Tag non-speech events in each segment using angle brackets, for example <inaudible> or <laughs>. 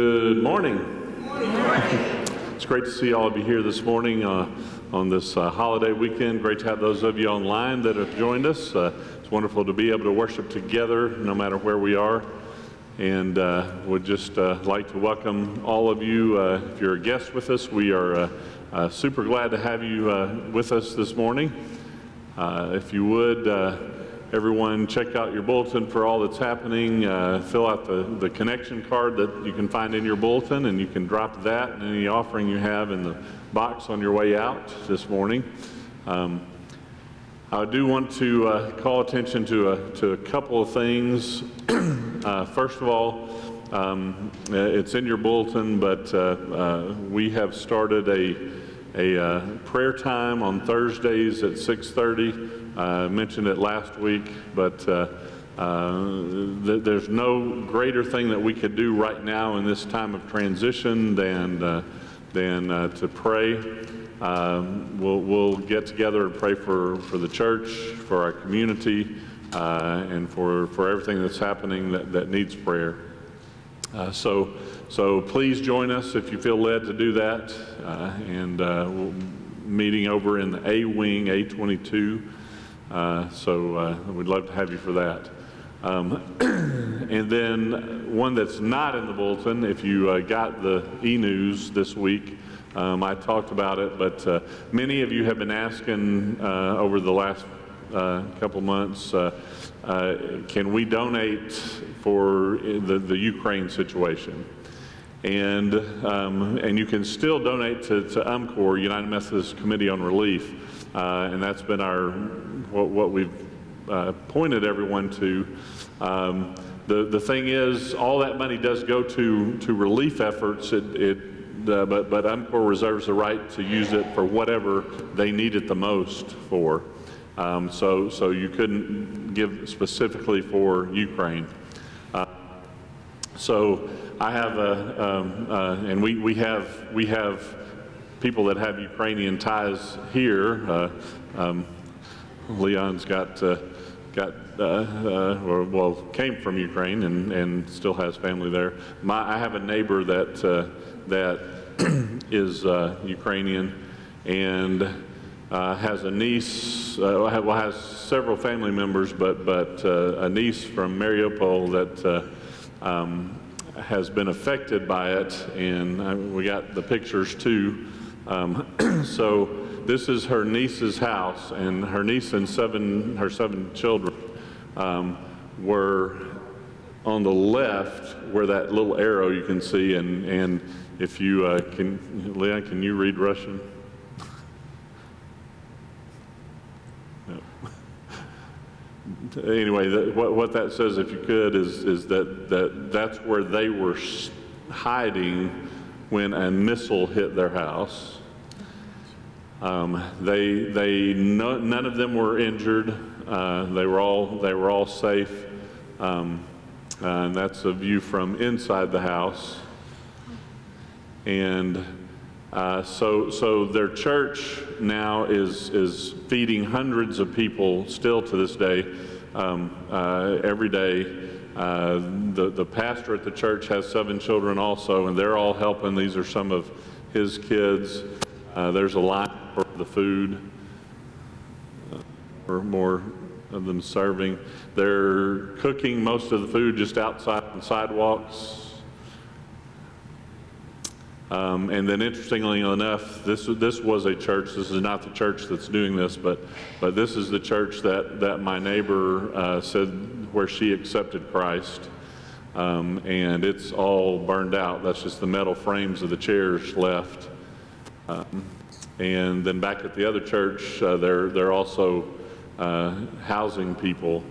Good morning. It's great to see all of you here this morning uh, on this uh, holiday weekend. Great to have those of you online that have joined us. Uh, it's wonderful to be able to worship together no matter where we are. And uh, would just uh, like to welcome all of you. Uh, if you're a guest with us, we are super glad to have you with us this morning. if you would, everyone check out your bulletin for all that's happening. Uh, fill out the, the connection card that you can find in your bulletin, and you can drop that and any offering you have in the box on your way out this morning. Um, I do want to uh, call attention to a, to a couple of things. <clears throat> uh, first of all, um, it's in your bulletin, but uh, uh, we have started a a uh, prayer time on Thursdays at 6:30 I mentioned it last week, but uh, uh, th there's no greater thing that we could do right now in this time of transition than, uh, than uh, to pray. Um, we'll, we'll get together and pray for, for the church, for our community, uh, and for, for everything that's happening that, that needs prayer. Uh, so, so please join us if you feel led to do that. and we'll, meeting over in the A Wing, A22. Uh, so uh, we'd love to have you for that. Um, <clears throat> and then one that's not in the bulletin, if you uh, got the e-news this week, um, I talked about it, but uh, many of you have been asking uh, over the last uh, couple months, can we donate for the, the Ukraine situation? And, um, and you can still donate to, to UMCOR, United Methodist Committee on Relief. And that's been our what, what we've uh, pointed everyone to. Um, the, the thing is, all that money does go to, to relief efforts, it, it, uh, but, but UMCOR reserves the right to use it for whatever they need it the most for. Um, so, so you couldn't give specifically for Ukraine. Uh, so I have a, um, uh, and we, we have, we have people that have Ukrainian ties here. Uh, um, Leon's got uh, got uh, uh, well came from Ukraine and, and still has family there. My, I have a neighbor that uh, that <clears throat> is uh, Ukrainian and has a niece. well, has several family members, but but a niece from Mariupol that. Um, has been affected by it, and we got the pictures too. Um, <clears throat> so this is her niece's house, and her niece and seven, her seven children um, were on the left where that little arrow you can see, and, and if you uh, can, Leon, can you read Russian? <laughs> anyway, what, what that says, if you could, is, is that, that that's where they were hiding when a missile hit their house. Um, they, they, no, none of them were injured. Uh, they were all, they were all safe. Um, and that's a view from inside the house. And uh, so, so their church now is, is feeding hundreds of people still to this day, um, uh, every day. Uh, the, the pastor at the church has seven children also, and they're all helping. These are some of his kids. Uh, there's a line for the food, uh, or more of them serving. They're cooking most of the food just outside the sidewalks. Um, and then, interestingly enough, this this was a church. This is not the church that's doing this, but but this is the church that that my neighbor uh, said where she accepted Christ. Um, and it's all burned out. That's just the metal frames of the chairs left. Um, and then back at the other church, uh, they're, they're also uh, housing people.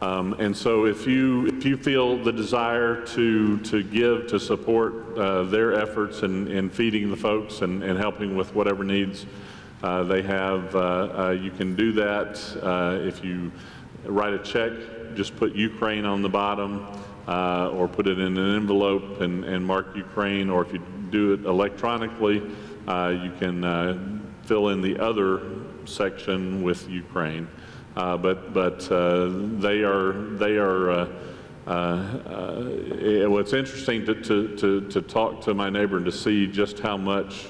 Um, and so if you, if you feel the desire to, to give, to support uh, their efforts in, in feeding the folks and, and helping with whatever needs uh, they have, uh, uh, you can do that. if you write a check, just put Ukraine on the bottom or put it in an envelope and, and mark Ukraine, or if you do it electronically, you can uh, fill in the other section with Ukraine. Uh, but but they are, they are uh, uh, it, interesting to, to, to, to, talk to my neighbor and to see just how much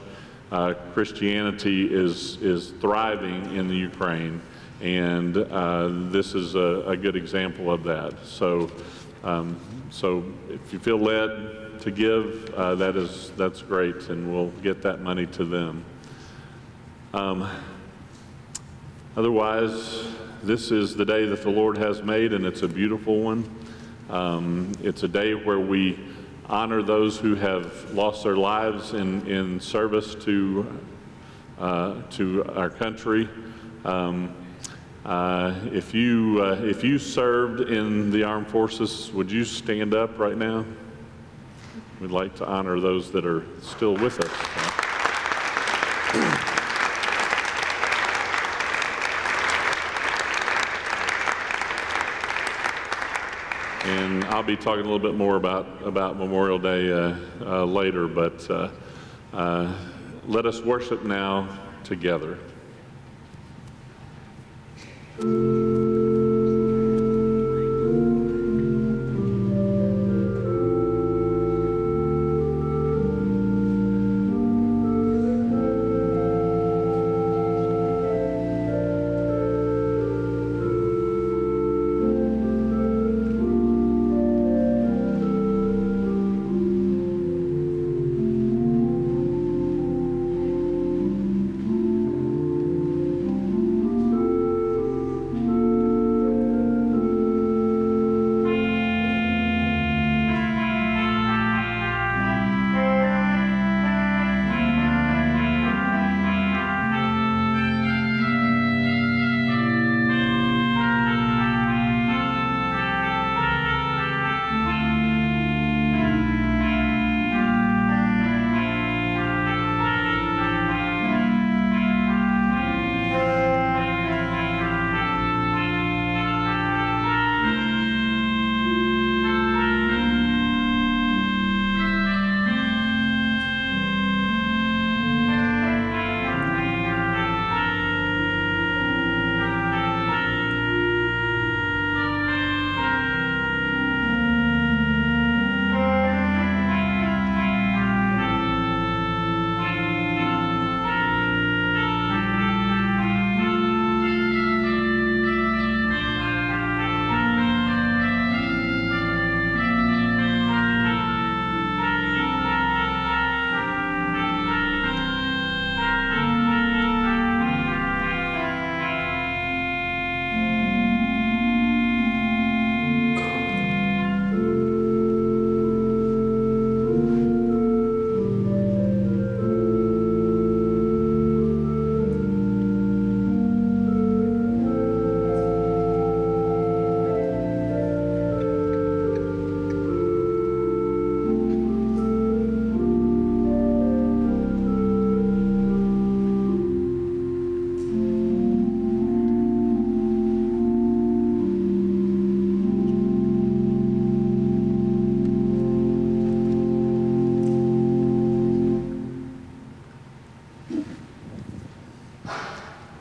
uh, Christianity is, is thriving in the Ukraine. And uh, this is a, a, good example of that. So, um, so if you feel led to give, uh, that is, that's great, and we'll get that money to them. Um, otherwise, this is the day that the Lord has made, and it's a beautiful one. Um, it's a day where we honor those who have lost their lives in, in service to, uh, to our country. Um, uh, if, you, uh, if you served in the armed forces, would you stand up right now? We'd like to honor those that are still with us. and I'll be talking a little bit more about, about Memorial Day uh, uh, later, but uh, uh let us worship now together.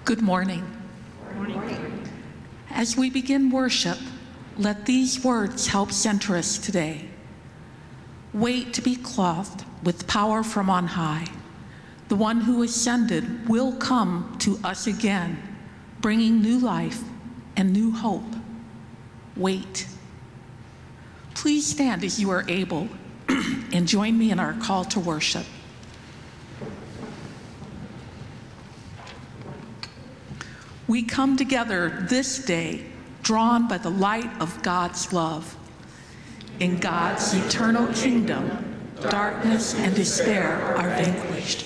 Good morning. Good morning. As we begin worship, let these words help center us today. Wait to be clothed with power from on high. The one who ascended will come to us again, bringing new life and new hope. Wait. Please stand as you are able <clears throat> and join me in our call to worship. We come together this day drawn by the light of God's love. In God's eternal kingdom, darkness and despair are vanquished.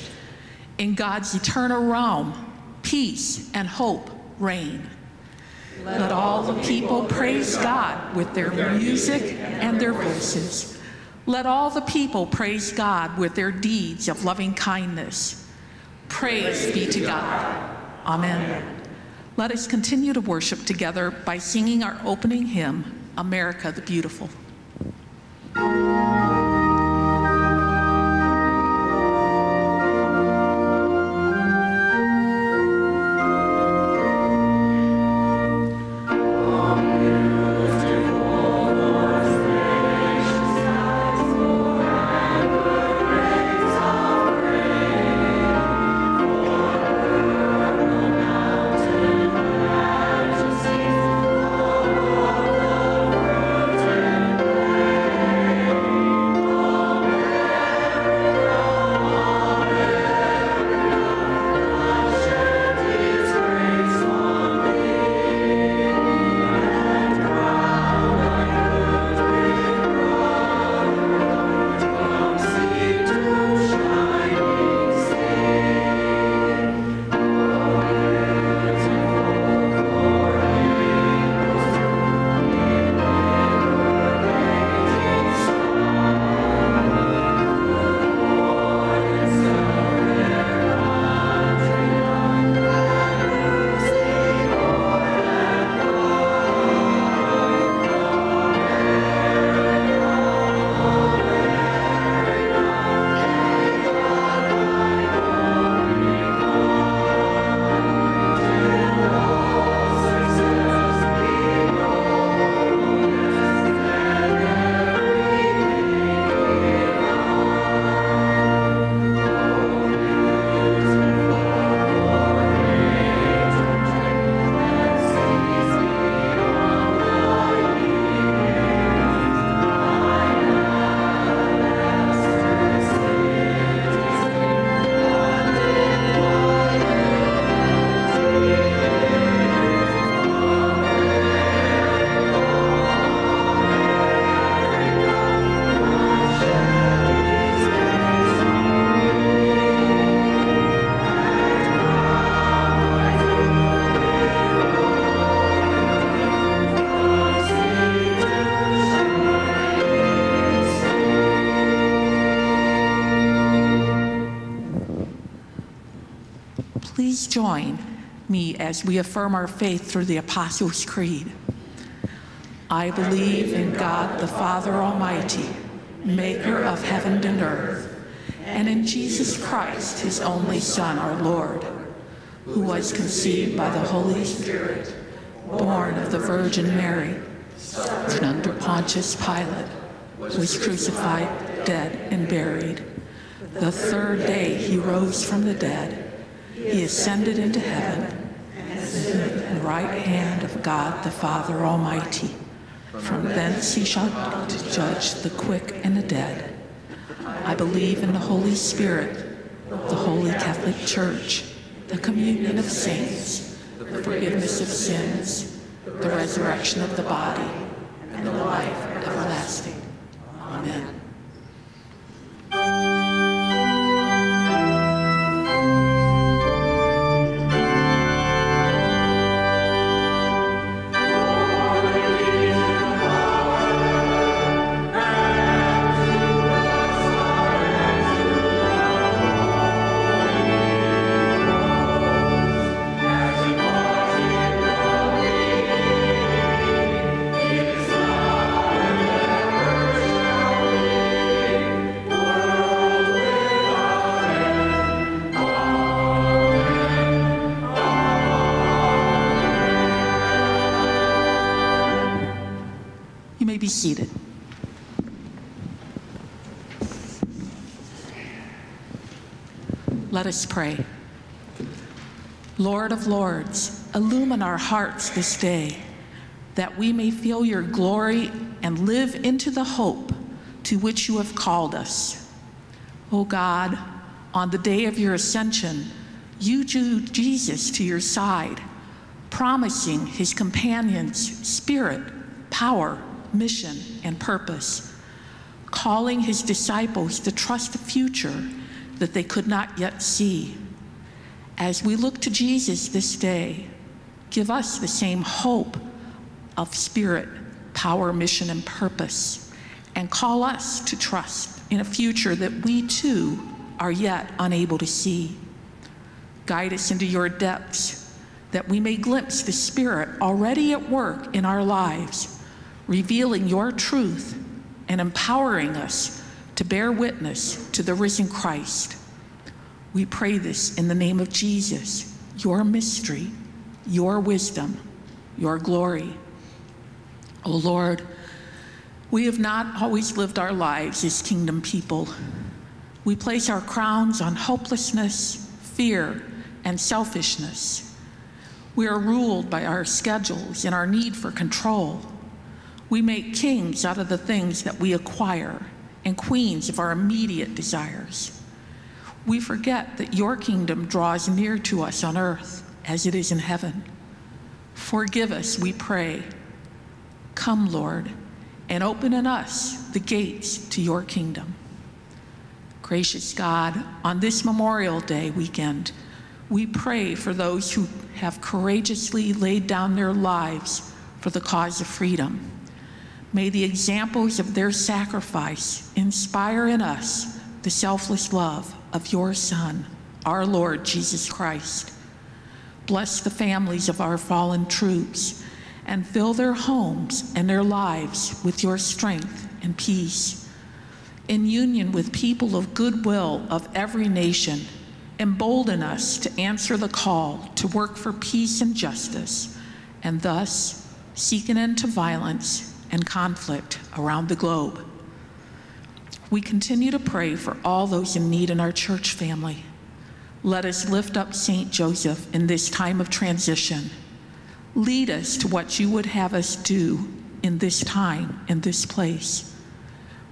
In God's eternal realm, peace and hope reign. Let all the people praise God with their music and their voices. Let all the people praise God with their deeds of loving kindness. Praise be to God. Amen. Let us continue to worship together by singing our opening hymn, America the Beautiful. Me as we affirm our faith through the Apostles' Creed. I believe in God the Father Almighty, maker of heaven and earth, and in Jesus Christ, his only Son, our Lord, who was conceived by the Holy Spirit, born of the Virgin Mary, suffered under Pontius Pilate, was crucified, dead, and buried. The third day he rose from the dead. He ascended into heaven and is in the right hand of God the Father Almighty. From thence he shall judge the quick and the dead. I believe in the Holy Spirit, the Holy Catholic Church, the communion of saints, the forgiveness of sins, the resurrection of the body, and the life Let us pray. Lord of Lords, illumine our hearts this day that we may feel your glory and live into the hope to which you have called us. O God, on the day of your ascension, you drew Jesus to your side, promising his companions spirit, power, mission, and purpose, calling his disciples to trust the future that they could not yet see. As we look to Jesus this day, give us the same hope of spirit, power, mission, and purpose, and call us to trust in a future that we too are yet unable to see. Guide us into your depths that we may glimpse the Spirit already at work in our lives, revealing your truth and empowering us to bear witness to the risen Christ. We pray this in the name of Jesus, your mystery, your wisdom, your glory. O Lord, we have not always lived our lives as kingdom people. We place our crowns on hopelessness, fear, and selfishness. We are ruled by our schedules and our need for control. We make kings out of the things that we acquire and queens of our immediate desires. We forget that your kingdom draws near to us on earth as it is in heaven. Forgive us, we pray. Come, Lord, and open in us the gates to your kingdom. Gracious God, on this Memorial Day weekend, we pray for those who have courageously laid down their lives for the cause of freedom. May the examples of their sacrifice inspire in us the selfless love of your Son, our Lord Jesus Christ. Bless the families of our fallen troops and fill their homes and their lives with your strength and peace. In union with people of goodwill of every nation, embolden us to answer the call to work for peace and justice, and thus seek an end to violence and conflict around the globe. We continue to pray for all those in need in our church family. Let us lift up St. Joseph in this time of transition. Lead us to what you would have us do in this time, in this place.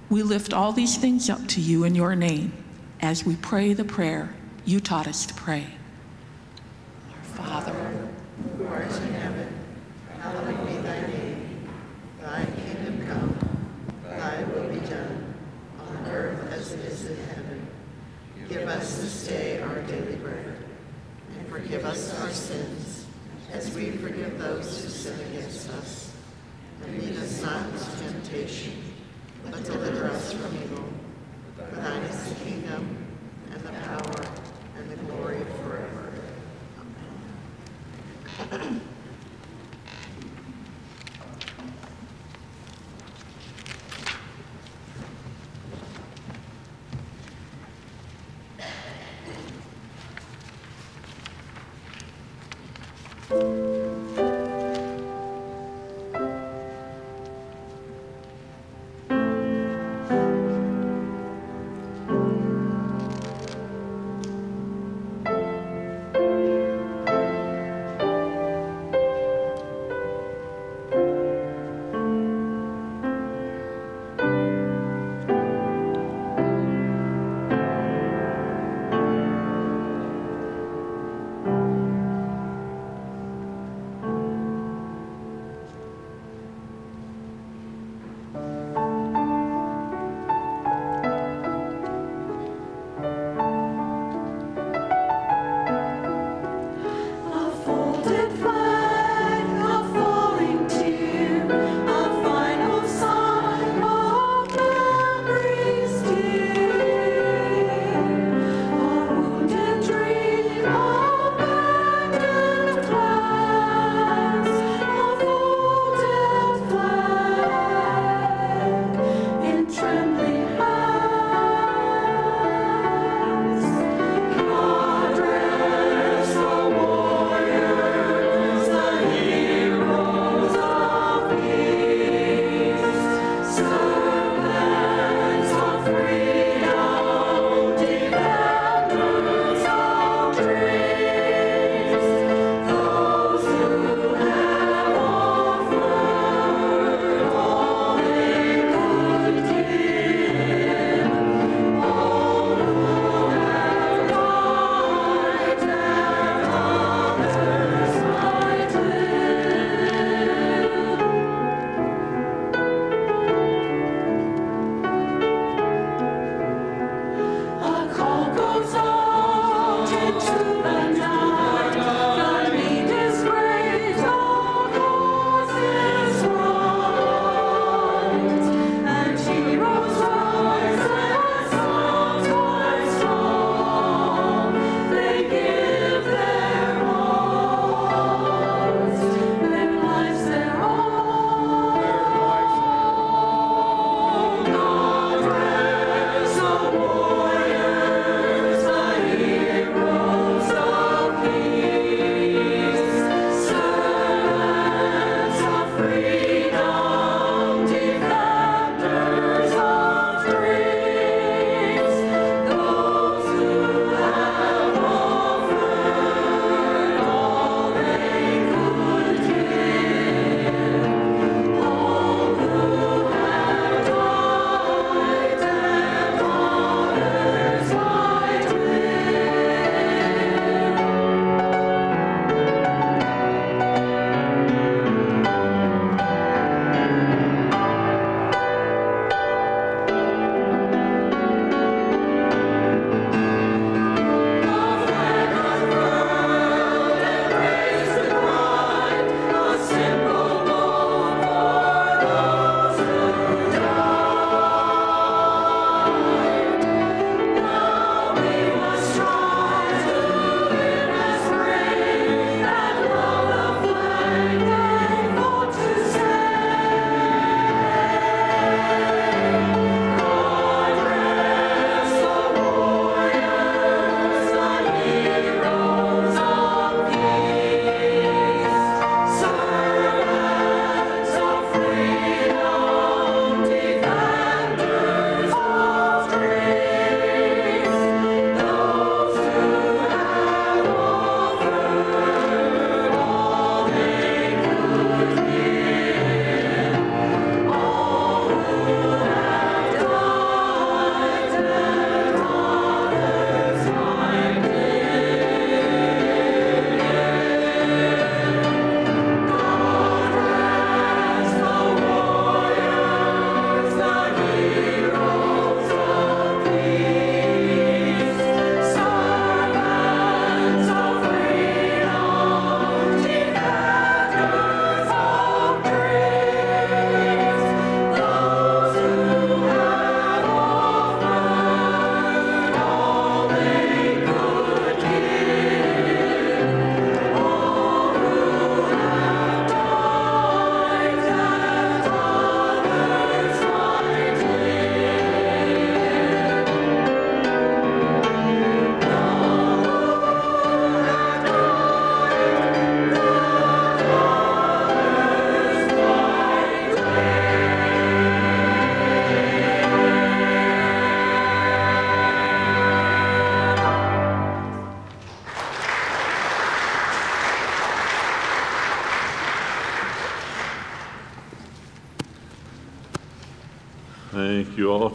We lift all these things up to you in your name as we pray the prayer you taught us to pray. Our Father, forgive us our sins, as we forgive those who sin against us. And lead us not into temptation, but deliver us from evil. For thine is the kingdom, and the power, and the glory forever. Amen. <clears throat>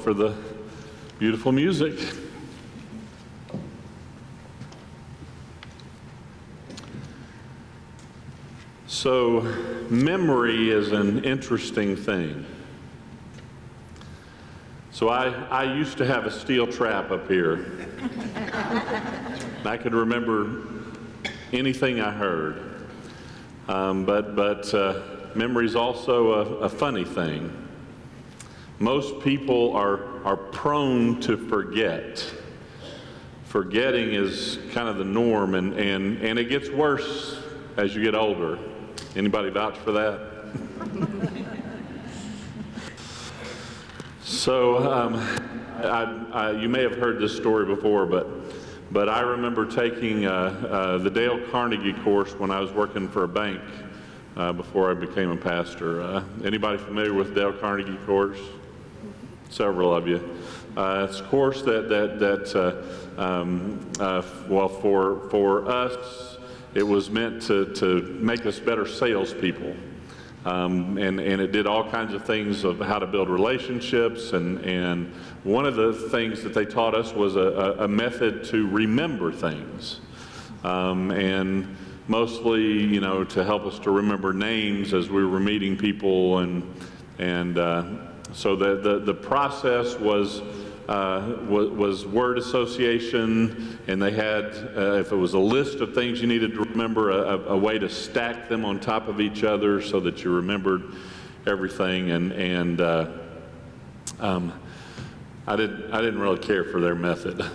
for the beautiful music. So, memory is an interesting thing. So, I, I used to have a steel trap up here. I could remember anything I heard. Um, but but uh, memory is also a, a funny thing. Most people are, are prone to forget. Forgetting is kind of the norm, and, and, and it gets worse as you get older. Anybody vouch for that? <laughs> so, um, I, I, you may have heard this story before, but, but I remember taking uh, uh, the Dale Carnegie course when I was working for a bank uh, before I became a pastor. Uh, anybody familiar with Dale Carnegie course? Several of you. Uh, it's a course that that that uh, um, uh, well for for us, it was meant to to make us better salespeople. Um, and, and it did all kinds of things of how to build relationships. And, and one of the things that they taught us was a, a method to remember things. Um, and mostly, you know, to help us to remember names as we were meeting people and, and uh, so the, the, the process was, uh, was, was, word association, and they had, uh, if it was a list of things you needed to remember, a, a, way to stack them on top of each other so that you remembered everything. And, and uh, um, I, did, I didn't really care for their method. <laughs>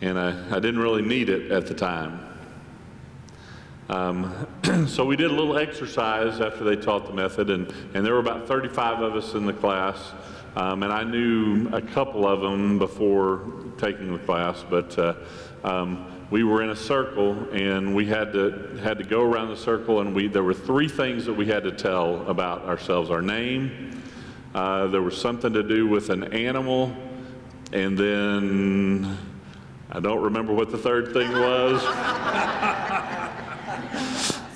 and I, I didn't really need it at the time. Um, <clears throat> so we did a little exercise after they taught the method, and, and there were about 35 of us in the class. Um, and I knew a couple of them before taking the class, but uh, um, we were in a circle, and we had to had to go around the circle, and we there were three things that we had to tell about ourselves: our name, uh, there was something to do with an animal, and then I don't remember what the third thing was. <laughs>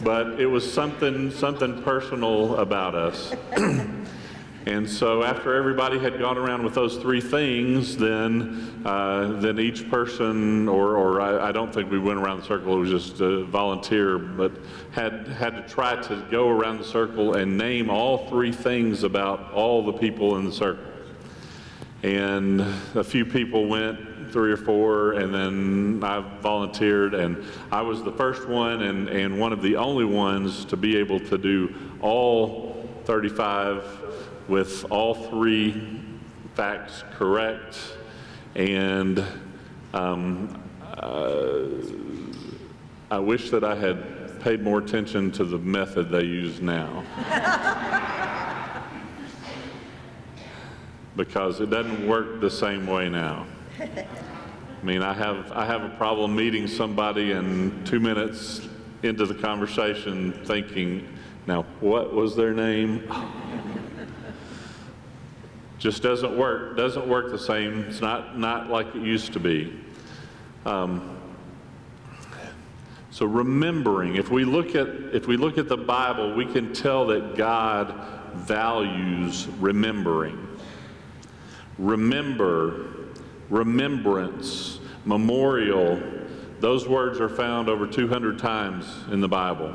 but it was something, something personal about us. <coughs> and so after everybody had gone around with those three things, then, uh, then each person, or, or I, I, don't think we went around the circle, it was just a volunteer, but had, had to try to go around the circle and name all three things about all the people in the circle. And a few people went three or four, and then I volunteered, and I was the first one and, and one of the only ones to be able to do all 35 with all three facts correct. And um, uh, I wish that I had paid more attention to the method they use now. <laughs> because it doesn't work the same way now. <laughs> I mean, I have, I have a problem meeting somebody and two minutes into the conversation thinking, now, what was their name? <laughs> Just doesn't work, doesn't work the same. It's not, not like it used to be. Um, so remembering, if we look at if we look at the Bible, we can tell that God values remembering. Remember remembrance, memorial, those words are found over 200 times in the Bible.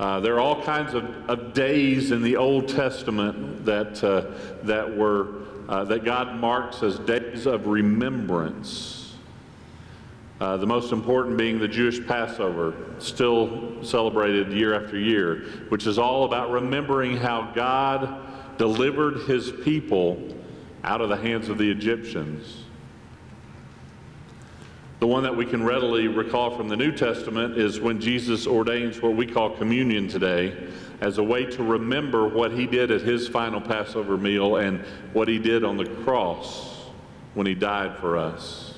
Uh, there are all kinds of, of, days in the Old Testament that, uh, that, were, uh, that God marks as days of remembrance. Uh, the most important being the Jewish Passover, still celebrated year after year, which is all about remembering how God delivered his people out of the hands of the Egyptians. The one that we can readily recall from the New Testament is when Jesus ordains what we call communion today as a way to remember what he did at his final Passover meal and what he did on the cross when he died for us.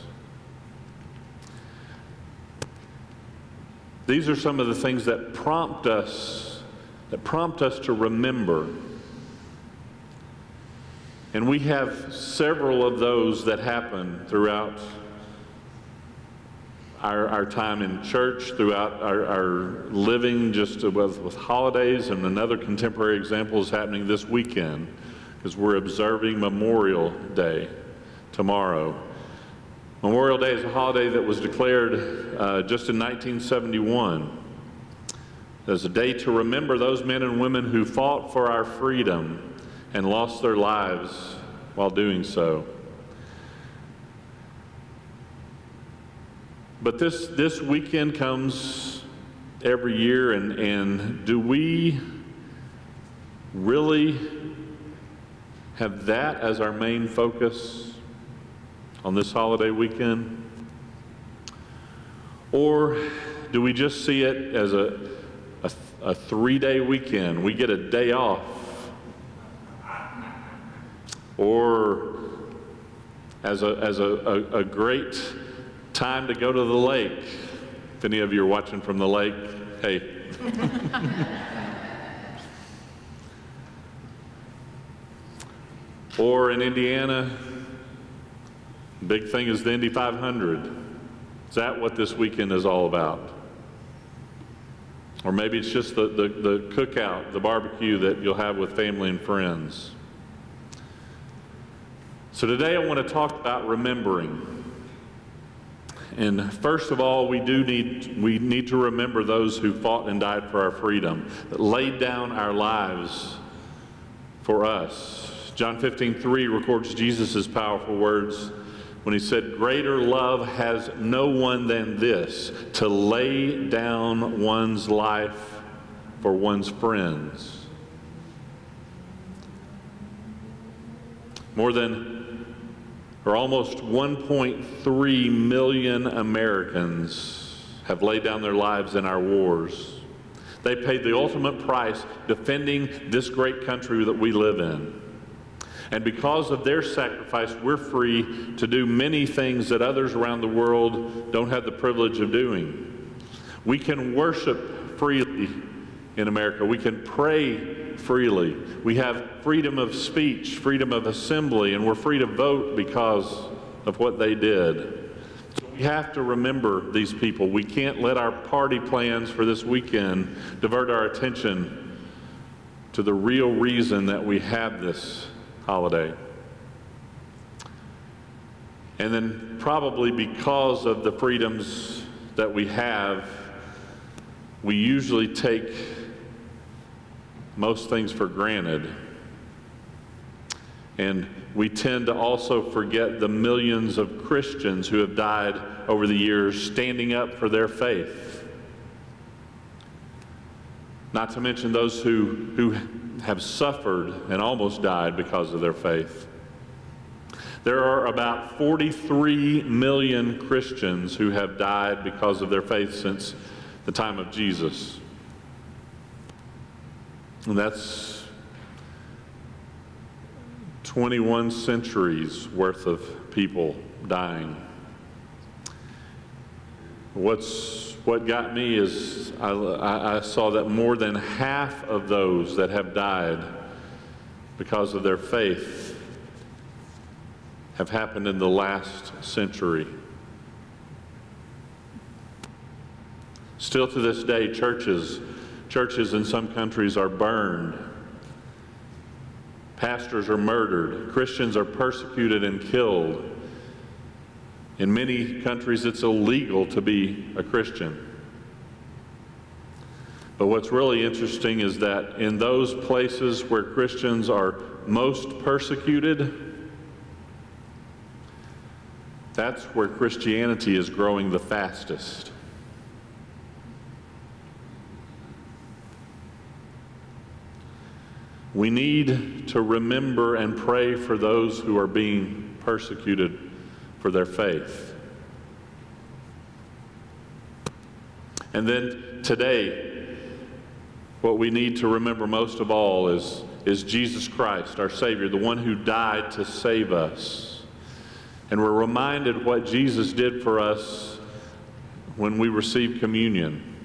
These are some of the things that prompt us that prompt us to remember. And we have several of those that happen throughout our, our time in church, throughout our, our living, just with, with holidays. And another contemporary example is happening this weekend because we're observing Memorial Day tomorrow. Memorial Day is a holiday that was declared uh, just in 1971 as a day to remember those men and women who fought for our freedom and lost their lives while doing so. But this, this weekend comes every year, and, and do we really have that as our main focus on this holiday weekend? Or do we just see it as a, a, a three day weekend? We get a day off. Or as a, as a, a, a great time to go to the lake. If any of you are watching from the lake, hey. <laughs> or in Indiana, big thing is the Indy 500. Is that what this weekend is all about? Or maybe it's just the, the, the cookout, the barbecue that you'll have with family and friends. So today I want to talk about remembering. And first of all, we do need, we need to remember those who fought and died for our freedom, that laid down our lives for us. John 15, 3 records Jesus' powerful words when he said, Greater love has no one than this, to lay down one's life for one's friends. More than or almost 1.3 million Americans have laid down their lives in our wars. They paid the ultimate price defending this great country that we live in. And because of their sacrifice, we're free to do many things that others around the world don't have the privilege of doing. We can worship freely in America. We can pray freely. We have freedom of speech, freedom of assembly, and we're free to vote because of what they did. So we have to remember these people. We can't let our party plans for this weekend divert our attention to the real reason that we have this holiday. And then, probably because of the freedoms that we have, we usually take most things for granted. And we tend to also forget the millions of Christians who have died over the years standing up for their faith. Not to mention those who, who have suffered and almost died because of their faith. There are about 43 million Christians who have died because of their faith since the time of Jesus. And that's 21 centuries worth of people dying. What's, what got me is I, I saw that more than half of those that have died because of their faith have happened in the last century. Still to this day, churches Churches in some countries are burned. Pastors are murdered. Christians are persecuted and killed. In many countries, it's illegal to be a Christian. But what's really interesting is that in those places where Christians are most persecuted, that's where Christianity is growing the fastest. We need to remember and pray for those who are being persecuted for their faith. And then today, what we need to remember most of all is, is Jesus Christ, our Savior, the one who died to save us. And we're reminded what Jesus did for us when we receive communion.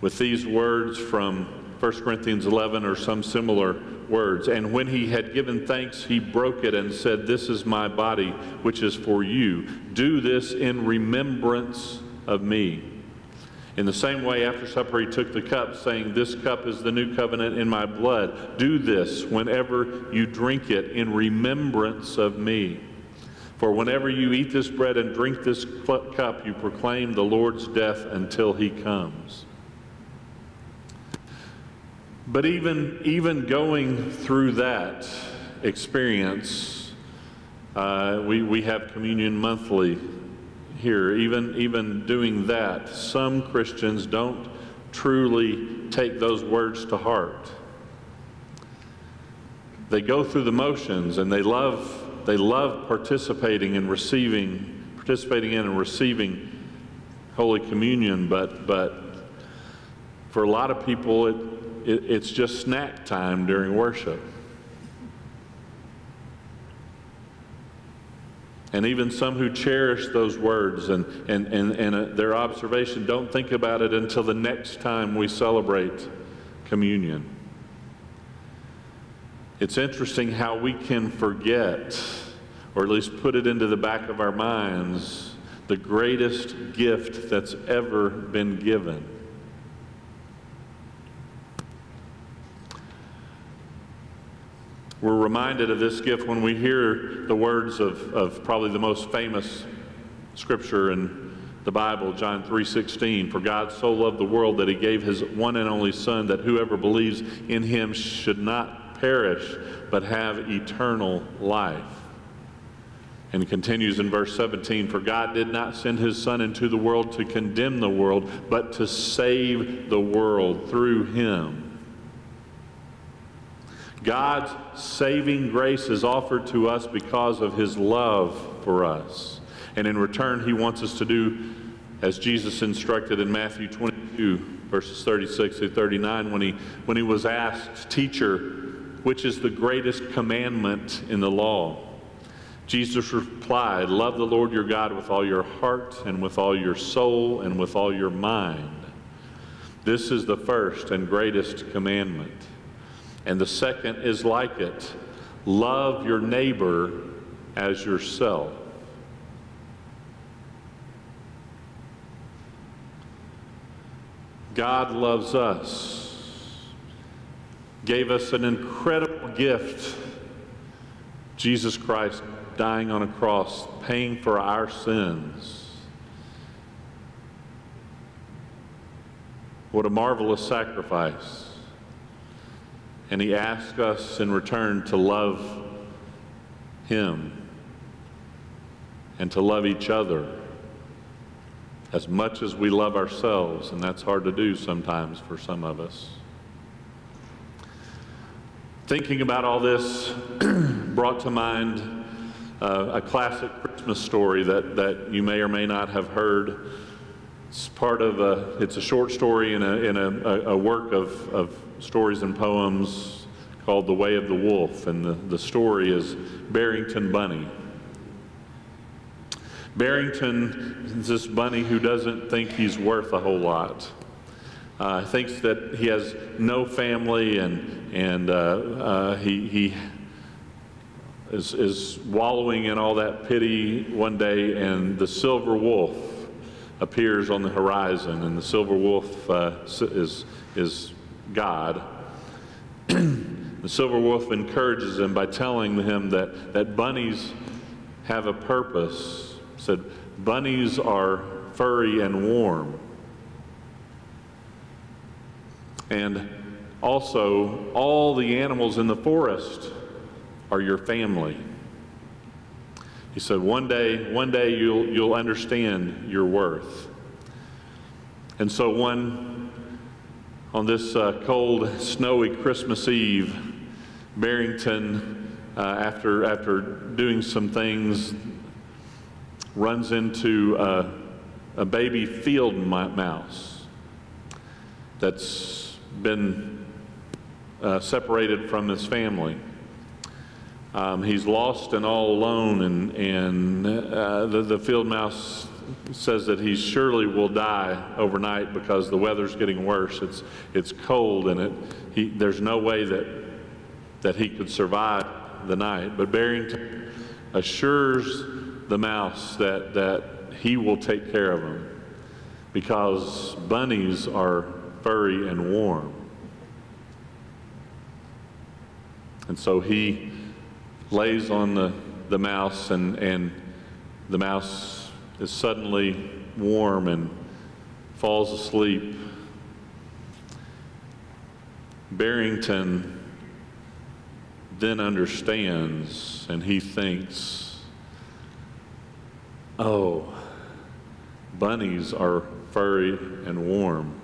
With these words from 1 Corinthians 11 or some similar words. And when he had given thanks, he broke it and said, This is my body, which is for you. Do this in remembrance of me. In the same way, after supper, he took the cup, saying, This cup is the new covenant in my blood. Do this whenever you drink it in remembrance of me. For whenever you eat this bread and drink this cup, you proclaim the Lord's death until he comes. But even, even going through that experience, uh, we, we have communion monthly here. Even, even doing that, some Christians don't truly take those words to heart. They go through the motions and they love, they love participating and receiving, participating in and receiving Holy Communion, but, but for a lot of people, it, it, it's just snack time during worship. And even some who cherish those words and, and, and, and uh, their observation don't think about it until the next time we celebrate communion. It's interesting how we can forget, or at least put it into the back of our minds, the greatest gift that's ever been given. We're reminded of this gift when we hear the words of, of probably the most famous scripture in the Bible, John 3:16, for God so loved the world that he gave his one and only son that whoever believes in him should not perish but have eternal life. And continues in verse 17, for God did not send his son into the world to condemn the world, but to save the world through him. God's saving grace is offered to us because of his love for us. And in return, he wants us to do as Jesus instructed in Matthew 22, verses 36 through 39, when he, when he was asked, Teacher, which is the greatest commandment in the law? Jesus replied, Love the Lord your God with all your heart and with all your soul and with all your mind. This is the first and greatest commandment. And the second is like it love your neighbor as yourself. God loves us, gave us an incredible gift Jesus Christ dying on a cross, paying for our sins. What a marvelous sacrifice. And he asks us in return to love him and to love each other as much as we love ourselves, and that's hard to do sometimes for some of us. Thinking about all this <clears throat> brought to mind uh, a classic Christmas story that, that you may or may not have heard. It's part of a, it's a short story in a, in a, a work of, of stories and poems called The Way of the Wolf, and the, the story is Barrington Bunny. Barrington is this bunny who doesn't think he's worth a whole lot. Uh, thinks that he has no family and, and uh, uh, he, he is, is wallowing in all that pity one day, and the silver wolf appears on the horizon, and the silver wolf uh, is, is God. <clears throat> the silver wolf encourages him by telling him that, that bunnies have a purpose. Said, bunnies are furry and warm. And also, all the animals in the forest are your family. He said, one day, one day you'll, you'll understand your worth. And so one on this uh, cold, snowy Christmas Eve, Barrington, uh, after, after doing some things, runs into uh, a baby field mouse that's been uh, separated from his family. Um, he's lost and all alone, and, and uh, the, the field mouse says that he surely will die overnight because the weather's getting worse. It's, it's cold and it, he, there's no way that that he could survive the night. But Barrington assures the mouse that, that he will take care of him because bunnies are furry and warm. And so he lays on the, the mouse, and, and the mouse is suddenly warm and falls asleep. Barrington then understands and he thinks, oh, bunnies are furry and warm.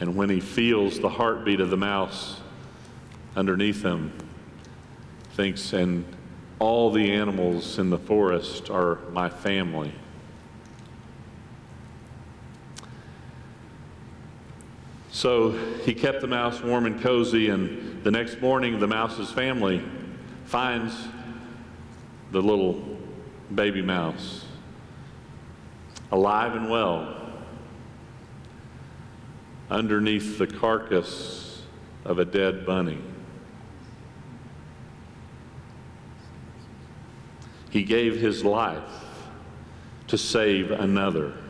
And when he feels the heartbeat of the mouse underneath him, thinks, and all the animals in the forest are my family. So he kept the mouse warm and cozy, and the next morning, the mouse's family finds the little baby mouse alive and well underneath the carcass of a dead bunny. He gave his life to save another.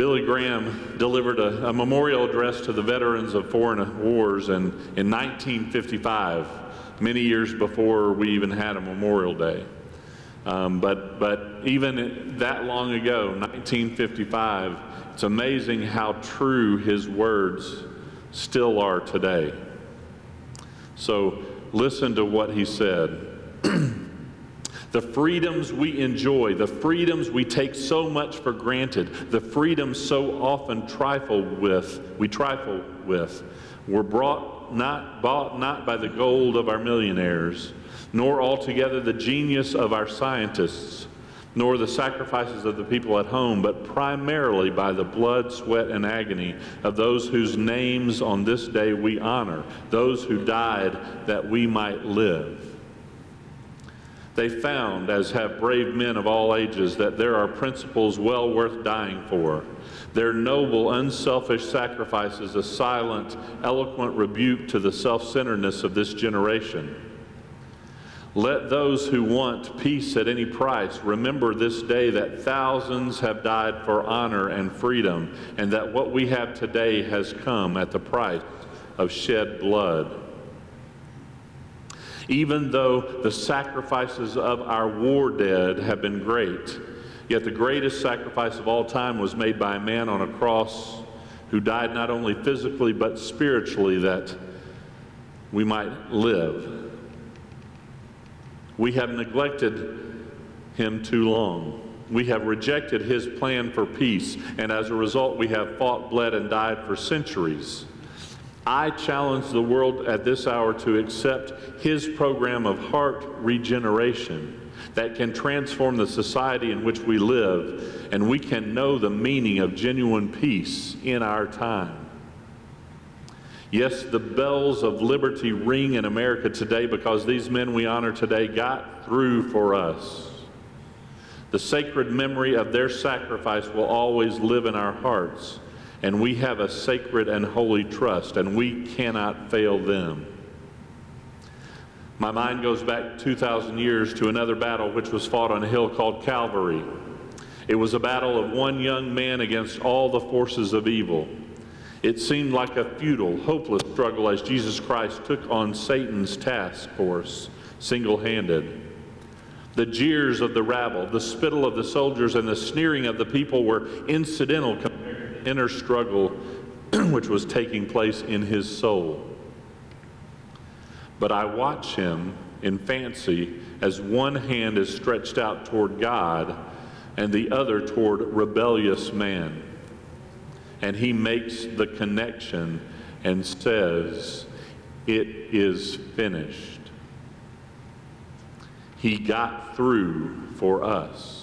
Billy Graham delivered a, a, memorial address to the veterans of foreign wars in, in 1955, many years before we even had a Memorial Day. Um, but, but even that long ago, 1955, it's amazing how true his words still are today. So listen to what he said. <clears throat> the freedoms we enjoy, the freedoms we take so much for granted, the freedoms so often trifle with, we trifle with, were brought not bought not by the gold of our millionaires, nor altogether the genius of our scientists, nor the sacrifices of the people at home, but primarily by the blood, sweat, and agony of those whose names on this day we honor, those who died that we might live. They found, as have brave men of all ages, that there are principles well worth dying for. Their noble, unselfish sacrifices a silent, eloquent rebuke to the self centeredness of this generation. Let those who want peace at any price remember this day that thousands have died for honor and freedom, and that what we have today has come at the price of shed blood. Even though the sacrifices of our war dead have been great, yet the greatest sacrifice of all time was made by a man on a cross who died not only physically but spiritually that we might live. We have neglected him too long. We have rejected his plan for peace, and as a result, we have fought, bled, and died for centuries. I challenge the world at this hour to accept his program of heart regeneration that can transform the society in which we live, and we can know the meaning of genuine peace in our time. Yes, the bells of liberty ring in America today because these men we honor today got through for us. The sacred memory of their sacrifice will always live in our hearts, and we have a sacred and holy trust, and we cannot fail them. My mind goes back 2,000 years to another battle which was fought on a hill called Calvary. It was a battle of one young man against all the forces of evil. It seemed like a futile, hopeless struggle as Jesus Christ took on Satan's task force single handed. The jeers of the rabble, the spittle of the soldiers, and the sneering of the people were incidental inner struggle <clears throat> which was taking place in his soul. But I watch him in fancy as one hand is stretched out toward God and the other toward rebellious man and he makes the connection and says, It is finished. He got through for us.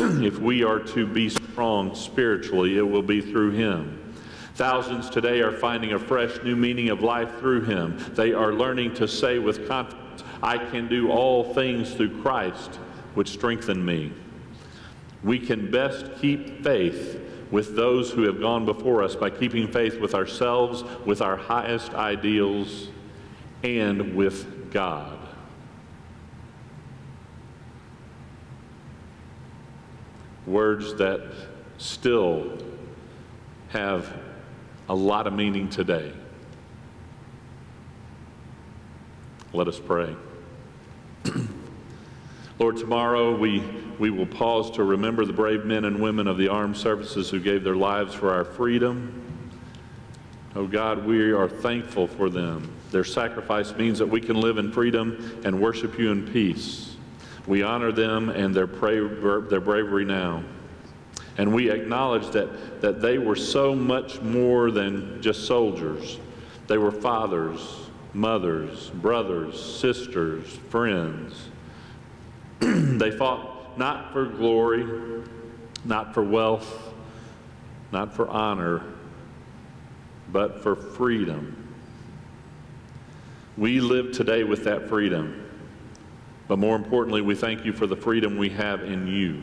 <clears throat> if we are to be strong spiritually, it will be through him. Thousands today are finding a fresh new meaning of life through him. They are learning to say with confidence, I can do all things through Christ, which strengthen me. We can best keep faith with those who have gone before us by keeping faith with ourselves, with our highest ideals, and with God. Words that still have a lot of meaning today. Let us pray. <clears throat> Lord, tomorrow we, we will pause to remember the brave men and women of the armed services who gave their lives for our freedom. Oh God, we are thankful for them. Their sacrifice means that we can live in freedom and worship you in peace. We honor them and their, their bravery now. And we acknowledge that, that they were so much more than just soldiers. They were fathers, mothers, brothers, sisters, friends. <clears throat> they fought not for glory, not for wealth, not for honor, but for freedom. We live today with that freedom. But more importantly, we thank you for the freedom we have in you,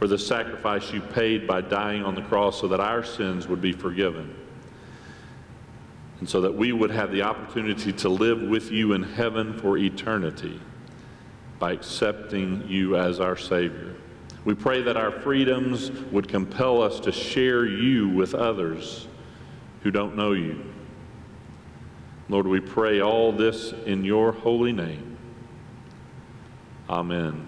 for the sacrifice you paid by dying on the cross so that our sins would be forgiven and so that we would have the opportunity to live with you in heaven for eternity by accepting you as our Savior. We pray that our freedoms would compel us to share you with others who don't know you. Lord, we pray all this in your holy name. Amen.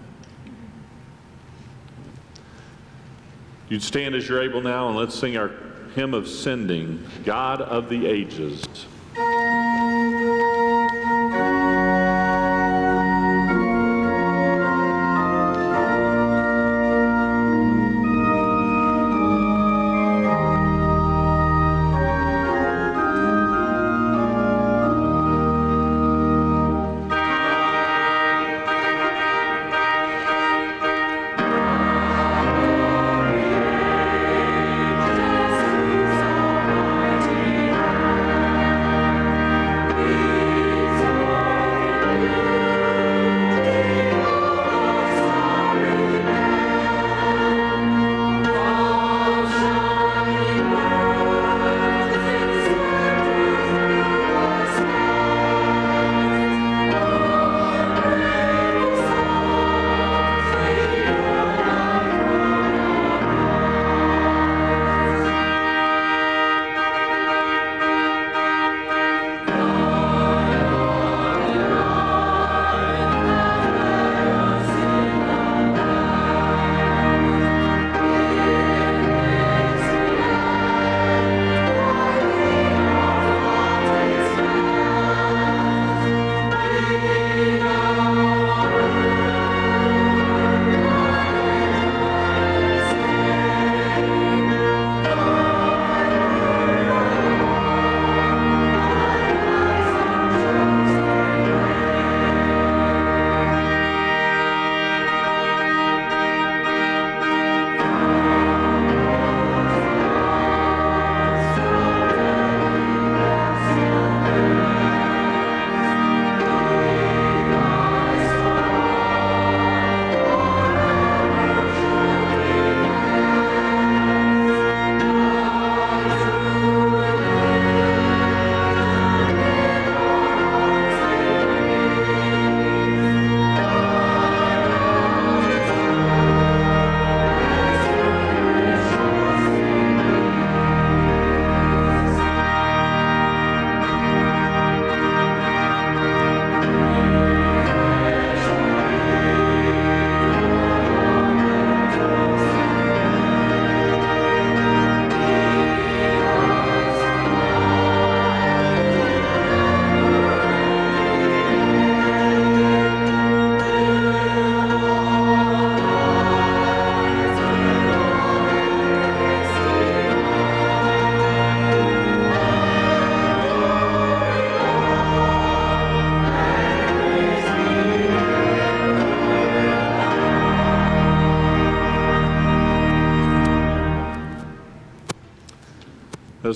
You'd stand as you're able now and let's sing our hymn of sending, God of the ages.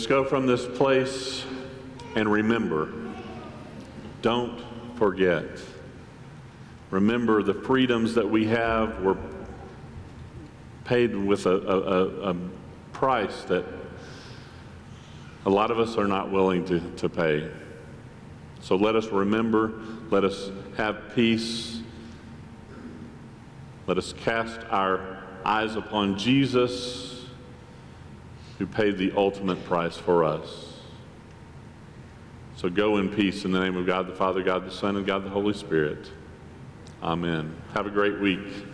Go from this place and remember. Don't forget. Remember the freedoms that we have were paid with a, a, a price that a lot of us are not willing to, to pay. So let us remember, let us have peace, let us cast our eyes upon Jesus, who paid the ultimate price for us. So go in peace in the name of God the Father, God the Son, and God the Holy Spirit. Amen. Have a great week.